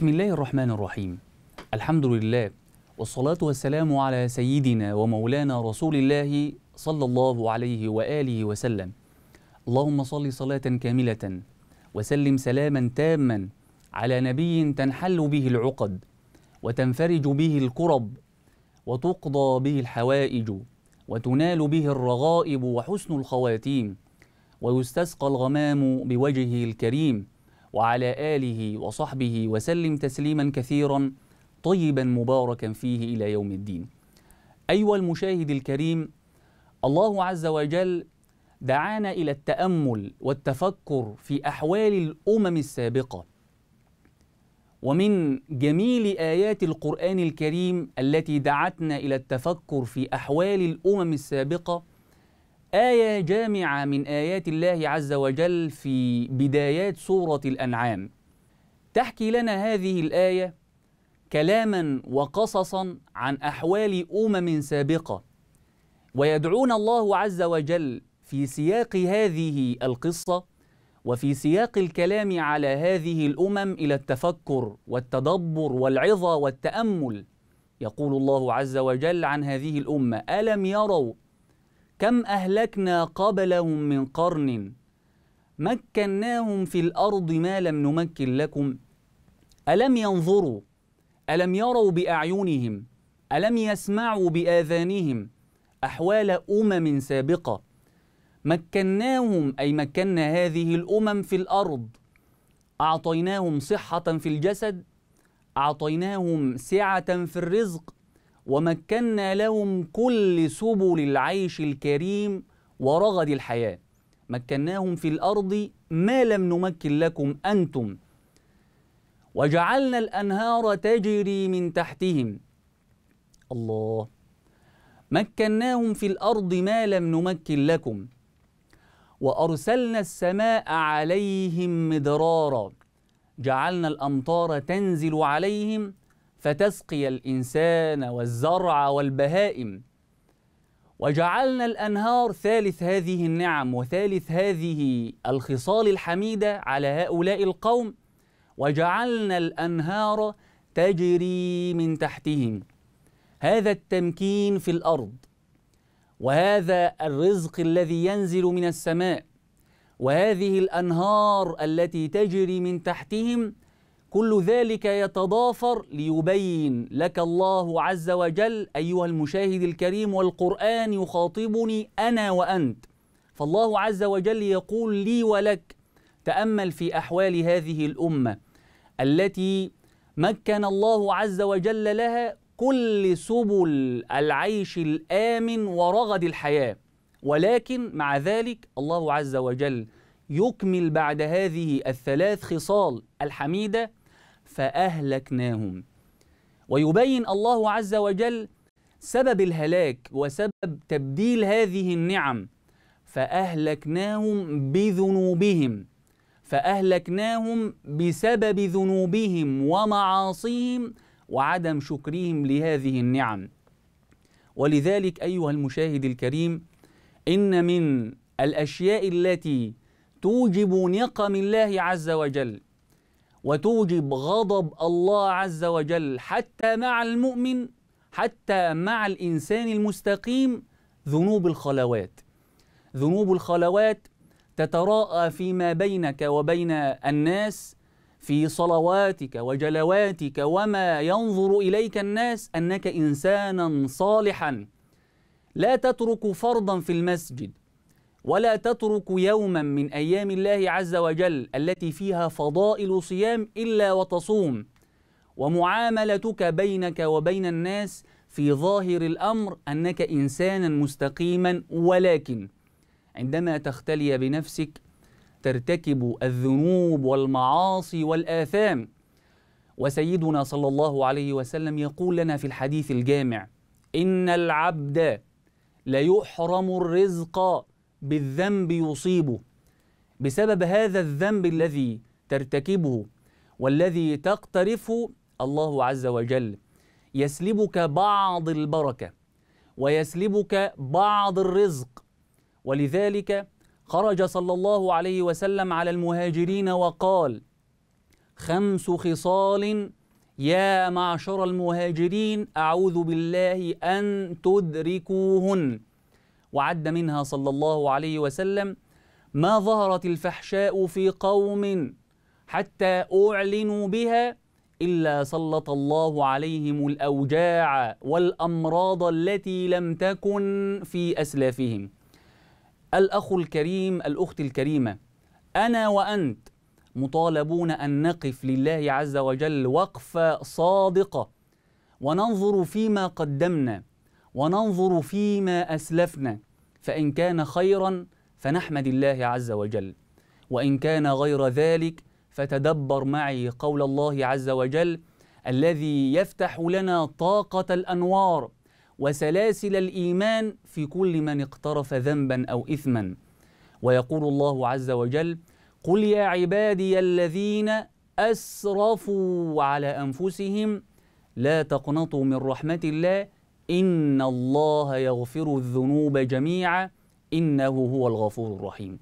بسم الله الرحمن الرحيم. الحمد لله والصلاة والسلام على سيدنا ومولانا رسول الله صلى الله عليه وآله وسلم. اللهم صل صلاة كاملة وسلم سلاما تاما على نبي تنحل به العقد وتنفرج به الكرب وتقضى به الحوائج وتنال به الرغائب وحسن الخواتيم ويستسقى الغمام بوجهه الكريم. وعلى آله وصحبه وسلم تسليما كثيرا طيبا مباركا فيه إلى يوم الدين. أيها المشاهد الكريم الله عز وجل دعانا إلى التأمل والتفكر في أحوال الأمم السابقة. ومن جميل آيات القرآن الكريم التي دعتنا إلى التفكر في أحوال الأمم السابقة آية جامعة من آيات الله عز وجل في بدايات سورة الأنعام. تحكي لنا هذه الآية كلاما وقصصا عن أحوال أمم سابقة ويدعون الله عز وجل في سياق هذه القصة وفي سياق الكلام على هذه الأمم إلى التفكر والتدبر والعظة والتأمل. يقول الله عز وجل عن هذه الأمة ألم يروا كم أهلكنا قبلهم من قرن مكناهم في الأرض ما لم نمكن لكم. ألم ينظروا؟ ألم يروا بأعينهم؟ ألم يسمعوا بآذانهم؟ أحوال أمم سابقة. مكناهم أي مكنا هذه الأمم في الأرض. أعطيناهم صحة في الجسد. أعطيناهم سعة في الرزق. ومكنا لهم كل سبل العيش الكريم ورغد الحياة. مكناهم في الأرض ما لم نمكن لكم أنتم. وجعلنا الأنهار تجري من تحتهم. الله. مكناهم في الأرض ما لم نمكن لكم. وأرسلنا السماء عليهم مدرارا. جعلنا الأمطار تنزل عليهم فتسقي الإنسان والزرع والبهائم. وجعلنا الأنهار ثالث هذه النعم وثالث هذه الخصال الحميدة على هؤلاء القوم وجعلنا الأنهار تجري من تحتهم. هذا التمكين في الأرض وهذا الرزق الذي ينزل من السماء وهذه الأنهار التي تجري من تحتهم كل ذلك يتضافر ليبين لك الله عز وجل أيها المشاهد الكريم والقرآن يخاطبني أنا وأنت. فالله عز وجل يقول لي ولك تأمل في أحوال هذه الأمة التي مكن الله عز وجل لها كل سبل العيش الآمن ورغد الحياة. ولكن مع ذلك الله عز وجل يكمل بعد هذه الثلاث خصال الحميدة فأهلكناهم. ويبين الله عز وجل سبب الهلاك وسبب تبديل هذه النعم. فأهلكناهم بذنوبهم. فأهلكناهم بسبب ذنوبهم ومعاصيهم وعدم شكرهم لهذه النعم. ولذلك أيها المشاهد الكريم إن من الأشياء التي توجب نقم الله عز وجل وتوجب غضب الله عز وجل حتى مع المؤمن حتى مع الإنسان المستقيم ذنوب الخلوات. ذنوب الخلوات تتراءى فيما بينك وبين الناس في صلواتك وجلواتك وما ينظر إليك الناس أنك إنسانا صالحا. لا تترك فرضا في المسجد. ولا تترك يوما من أيام الله عز وجل التي فيها فضائل صيام إلا وتصوم. ومعاملتك بينك وبين الناس في ظاهر الأمر أنك إنسانا مستقيما ولكن عندما تختلي بنفسك ترتكب الذنوب والمعاصي والآثام. وسيدنا صلى الله عليه وسلم يقول لنا في الحديث الجامع إن العبد ليحرم الرزق بالذنب يصيبه. بسبب هذا الذنب الذي ترتكبه والذي تقترفه الله عز وجل يسلبك بعض البركة ويسلبك بعض الرزق. ولذلك خرج صلى الله عليه وسلم على المهاجرين وقال خمس خصال يا معشر المهاجرين أعوذ بالله أن تدركوهن. وعد منها صلى الله عليه وسلم ما ظهرت الفحشاء في قوم حتى أعلنوا بها إلا سلط الله عليهم الأوجاع والأمراض التي لم تكن في أسلافهم. الأخ الكريم الأخت الكريمة أنا وأنت مطالبون أن نقف لله عز وجل وقفة صادقة وننظر فيما قدمنا وننظر فيما أسلفنا فإن كان خيرا فنحمد الله عز وجل. وإن كان غير ذلك فتدبر معي قول الله عز وجل الذي يفتح لنا طاقة الأنوار وسلاسل الإيمان في كل من اقترف ذنبا أو إثما. ويقول الله عز وجل قل يا عبادي الذين أسرفوا على أنفسهم لا تقنطوا من رحمة الله إن الله يغفر الذنوب جميعا إنه هو الغفور الرحيم.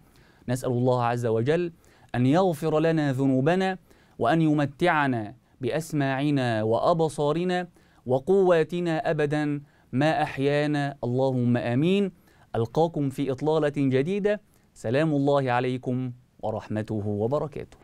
نسأل الله عز وجل أن يغفر لنا ذنوبنا وأن يمتعنا بأسماعنا وأبصارنا وقواتنا أبدا ما أحيانا. اللهم آمين. ألقاكم في إطلالة جديدة. سلام الله عليكم ورحمته وبركاته.